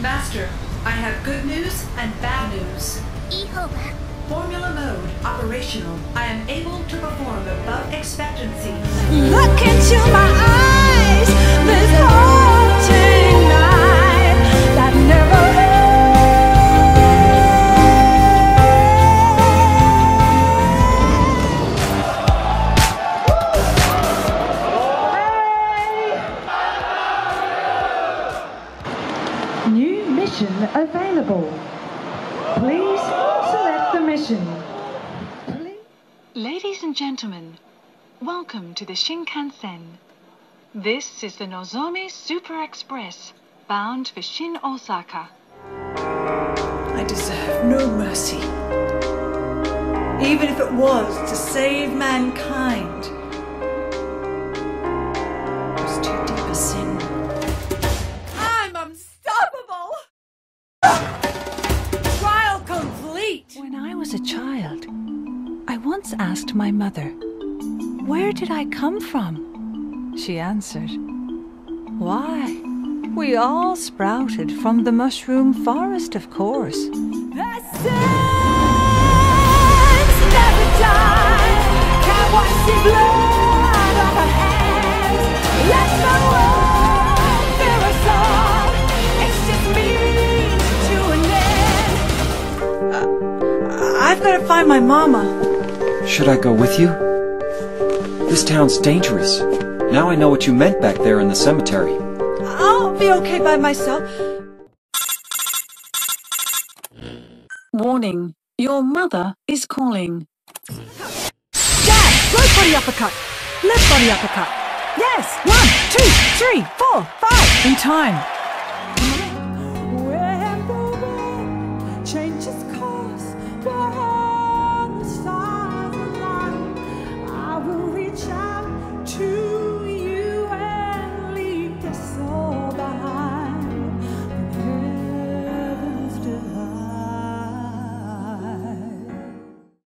Master, I have good news and bad news. Ihoba. Formula mode operational. I am able to perform above expectancy. Look into my eyes. There's New mission available. Please select the mission. Ladies and gentlemen, welcome to the Shinkansen. This is the Nozomi Super Express, bound for Shin Osaka. I deserve no mercy. Even if it was to save mankind. Child, I once asked my mother, Where did I come from? She answered, Why, we all sprouted from the mushroom forest, of course. End. I've got to find my mama. Should I go with you? This town's dangerous. Now I know what you meant back there in the cemetery. I'll be okay by myself. Warning, your mother is calling. Jab! Right body uppercut! Left body uppercut! Yes! One, two, three, four, five! In time!